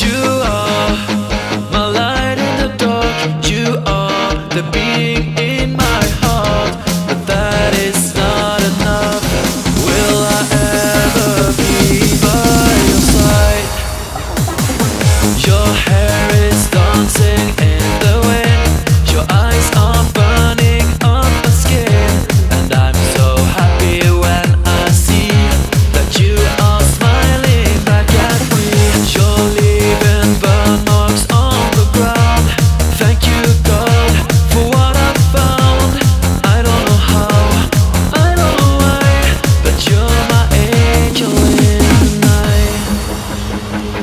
You